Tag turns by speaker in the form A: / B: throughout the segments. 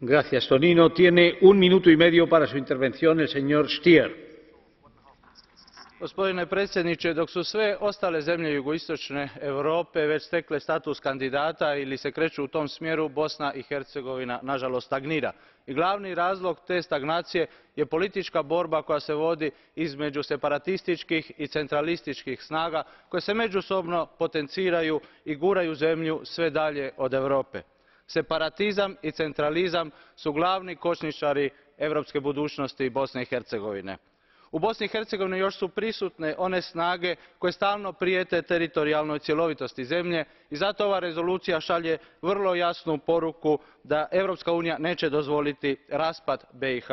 A: Gracias, Tonino. Tiene un minuto y medio para su intervención el señor Stier.
B: Gospodine predsjedniče, dok su sve ostale zemlje jugoistočne Europe već stekle status kandidata ili se kreću u tom smjeru, Bosna i Hercegovina nažalost stagnira. I glavni razlog te stagnacije je politička borba koja se vodi između separatističkih i centralističkih snaga koje se međusobno potenciraju i guraju zemlju sve dalje od Europe. Separatizam i centralizam su glavni kočničari europske budućnosti Bosne i Hercegovine u bosni i hercegovini još su prisutne one snage koje stalno prijete teritorijalnoj cjelovitosti zemlje i zato ova rezolucija šalje vrlo jasnu poruku da europska unija neće dozvoliti raspad bih.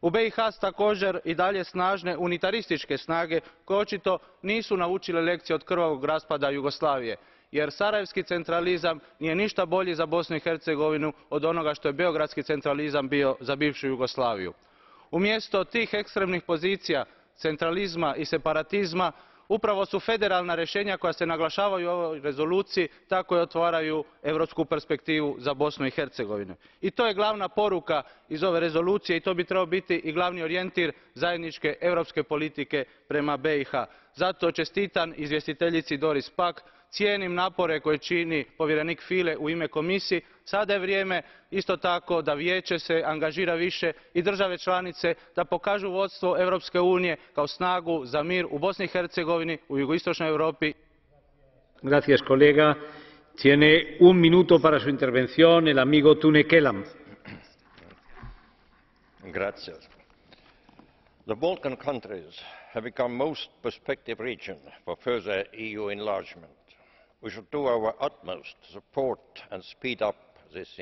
B: u bih također i dalje snažne unitarističke snage koje očito nisu naučile lekcije od krvavog raspada jugoslavije jer sarajevski centralizam nije ništa bolji za bosnu i hercegovinu od onoga što je beogradski centralizam bio za bivšu jugoslaviju umjesto tih ekstremnih pozicija centralizma i separatizma upravo su federalna rješenja koja se naglašavaju u ovoj rezoluciji ta koja otvaraju europsku perspektivu za bosnu i hercegovinu. i to je glavna poruka iz ove rezolucije i to bi trebao biti i glavni orijentir zajedničke europske politike prema bih. zato čestitam izvjestiteljici doris pack cijenim napore koje čini povjerenik File u ime komisije sada je vrijeme isto tako da vijeće se angažira više i države članice da pokažu vodstvo europske unije kao snagu za mir u bosni i hercegovini u jugoistočnoj europi.
A: Gracias, colega. Tiene un minuto para su intervención el amigo Tune Kelam.
C: Gracias. The Balkan countries have become most prospective region for further EU enlargement we should do our utmost to support and speed up this